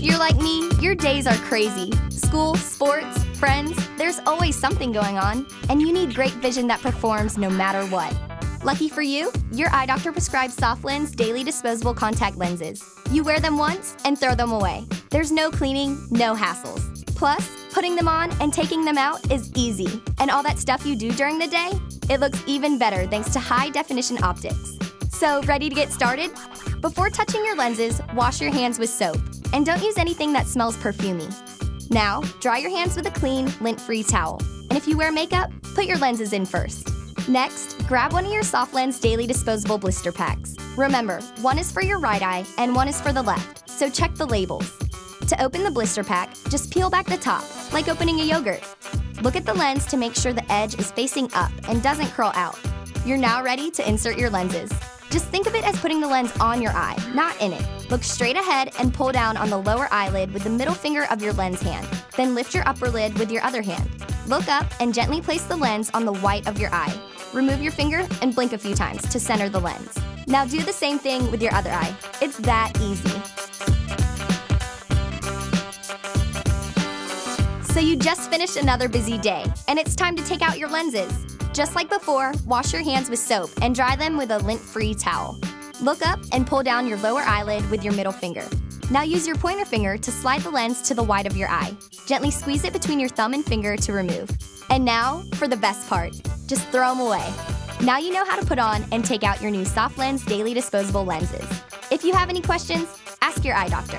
you're like me, your days are crazy. School, sports, friends, there's always something going on, and you need great vision that performs no matter what. Lucky for you, your eye doctor prescribes SofLens daily disposable contact lenses. You wear them once and throw them away. There's no cleaning, no hassles. Plus, putting them on and taking them out is easy. And all that stuff you do during the day, it looks even better thanks to high definition optics. So, ready to get started? Before touching your lenses, wash your hands with soap. And don't use anything that smells perfumey. Now, dry your hands with a clean, lint free towel. And if you wear makeup, put your lenses in first. Next, grab one of your SofLens daily disposable blister packs. Remember, one is for your right eye and one is for the left, so check the labels. To open the blister pack, just peel back the top, like opening a yogurt. Look at the lens to make sure the edge is facing up and doesn't curl out. You're now ready to insert your lenses. Just think of it as putting the lens on your eye, not in it. Look straight ahead and pull down on the lower eyelid with the middle finger of your lens hand. Then lift your upper lid with your other hand. Look up and gently place the lens on the white of your eye. Remove your finger and blink a few times to center the lens. Now do the same thing with your other eye. It's that easy. So you just finished another busy day, and it's time to take out your lenses. Just like before, wash your hands with soap and dry them with a lint-free towel. Look up and pull down your lower eyelid with your middle finger. Now use your pointer finger to slide the lens to the white of your eye. Gently squeeze it between your thumb and finger to remove. And now for the best part. Just throw them away. Now you know how to put on and take out your new SofLens daily disposable lenses. If you have any questions, ask your eye doctor.